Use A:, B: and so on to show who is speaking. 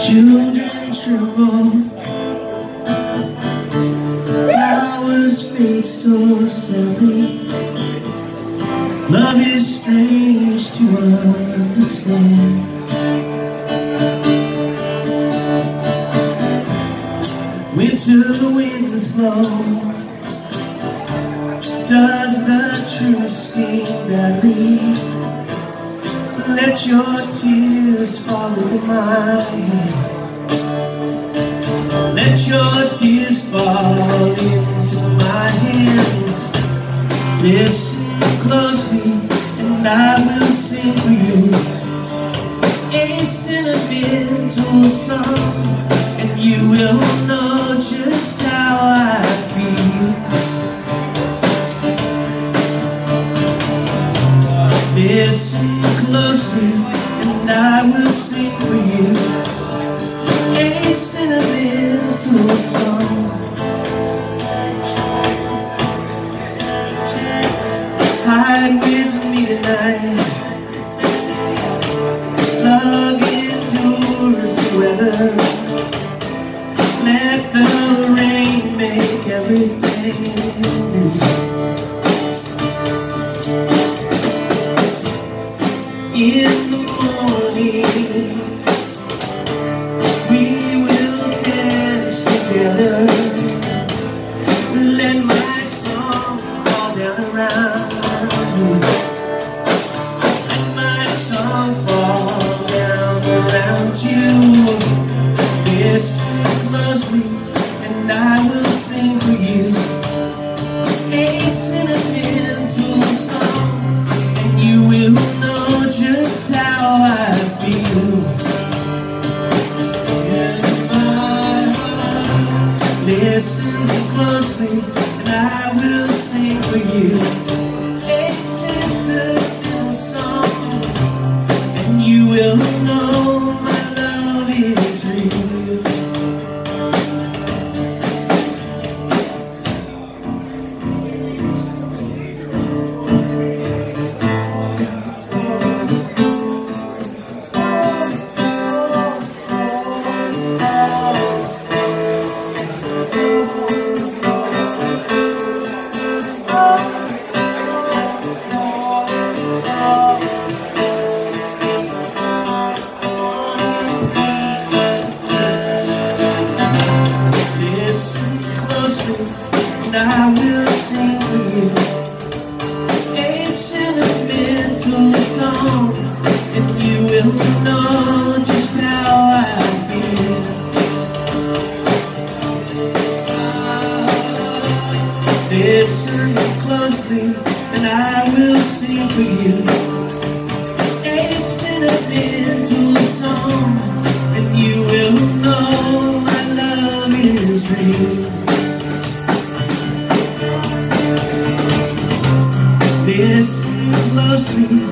A: Children tremble Flowers fade so sadly. Love is strange to understand. Winter winds blow. Does the truth sting badly let your tears Let your tears fall into my hands. Listen closely, and I will sing for you a sentimental song, and you will know just how I feel. Listen closely and I will sing for you a sentimental song. Hide with me tonight. Love endures the weather. Let the rain make everything you. Listen closely and I will sing for you. A sentimental song and you will know just how I feel. In my heart Listen closely and I will and you will know just how I feel. Listen closely and I will sing for you. Into a song and you will know my love is. Listen closely